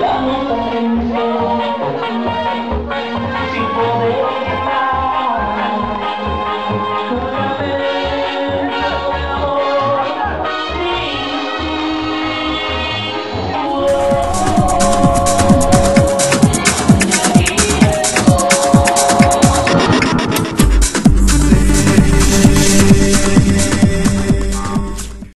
La